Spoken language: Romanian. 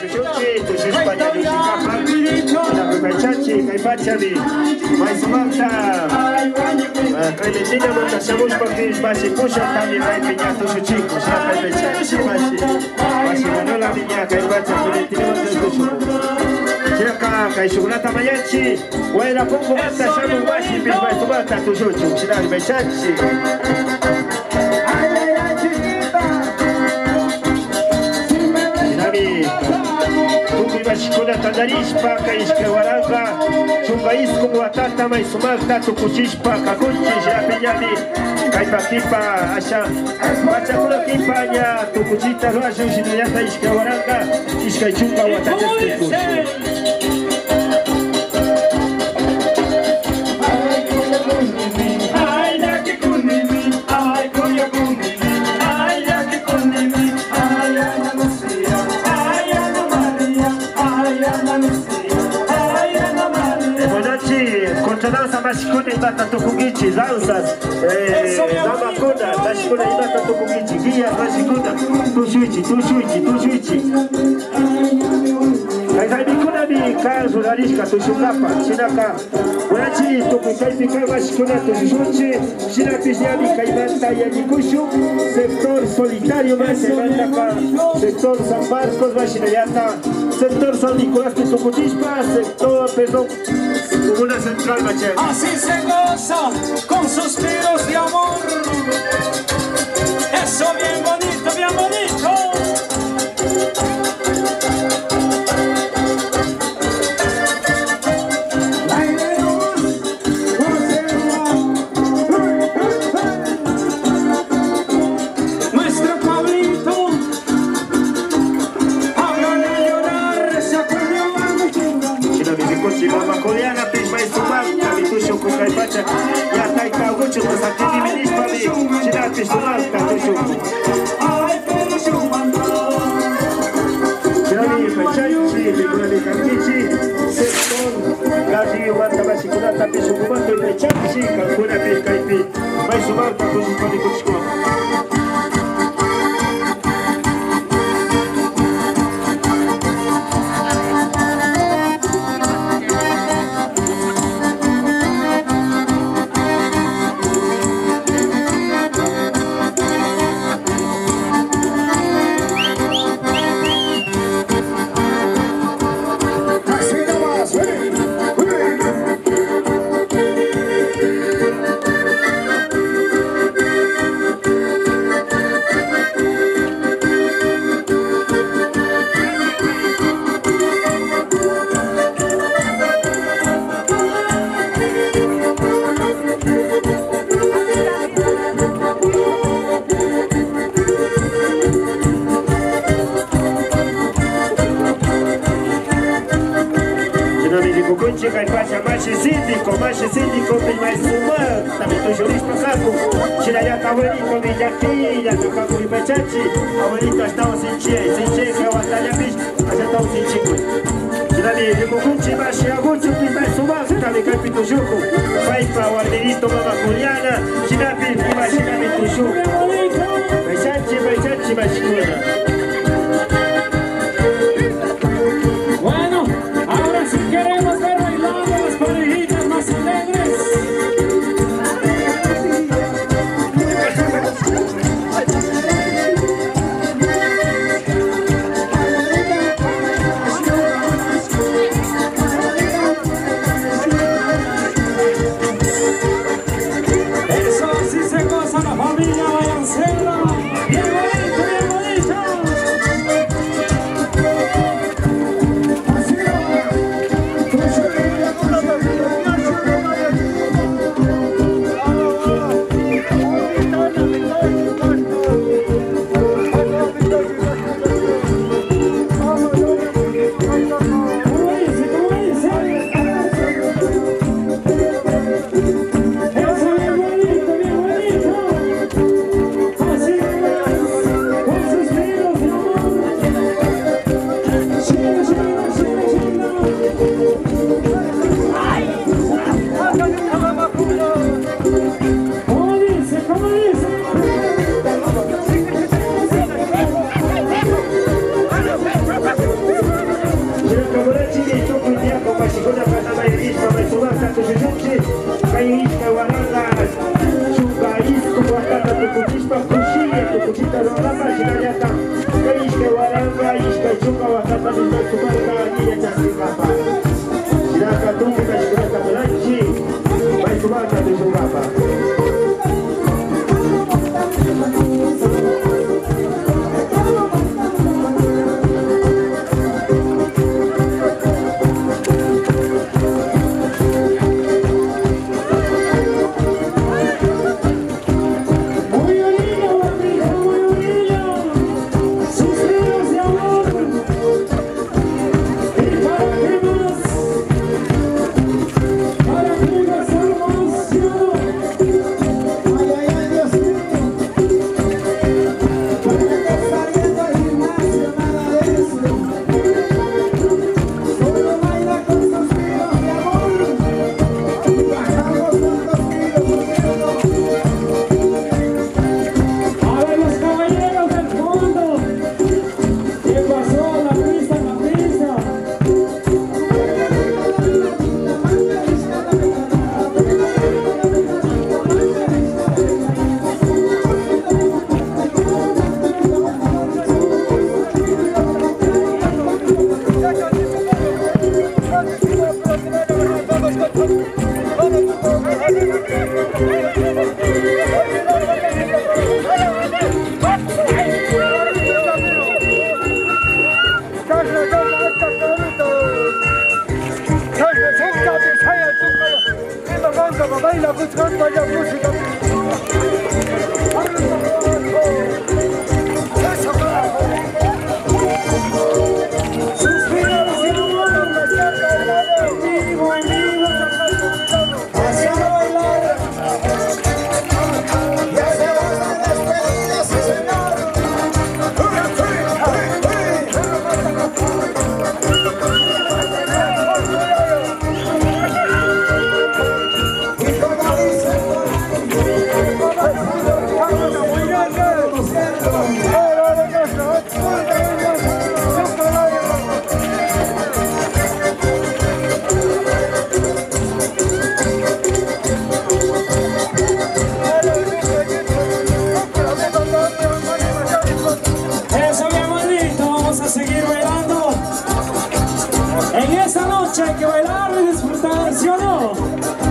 chochote tusichofanya tusikapambili nakukachati kaipati ali maisimamta kailetida matasamus pakis basi pusha kali raipinya tusuchiku sakaipechati basi basi manola minya kaipati kuletida matatusuku Chiraka kaishukulata mayachi Waira kongo mata shamu washi kashikunatanarishpa karishkawaranqa chunka isqun watata maysumanqa tukuchishpa kakunchis llapillapi kaypakipa asha. Pachakunakipa ña tukuchita ruashushillata ishkawaranqa ishkay chunka watatas Mwananchi kontanasa mashikuni ibata tukugichi zansas zamakunda mashikuna ibata tukugichi gia mashikuna tushuichi tushuichi tushuichi kaizabikuna bi kanzu narishka tushukapa shinaka mwananchi tukukaibika mashikuna tushuchi shina pishiami kaibanta ya mikushu sector solitario mase bandaka sector San Marcos Bashinayata sector San Nicolás Tucutispa sector Así se goza con suspiros de amor. Eso bien bonito, bien bonito. Isumaka mitusho kukaipacha ya taika uguchu masakini minishpa mi Shina pishumaka tushuku Shina mi pachachi mikuna mi kankichi sector Gaji wata bashikuna tapishukumaka ipachachi kakuna mi kaipi Maisumaka tushuku mikuchikuma Dinamizi Tiraria Cavani com minha filha Tocando de a bonita está um sentir Sentir que é o talha bicho Mas está um sentindo Tirali, limo kuti, baixei a o Pimbai suba, fica me caipito juco Vai pra ordem, toma uma curiana Tirapi, imagina il a besoin de vagabonds, c'est Não.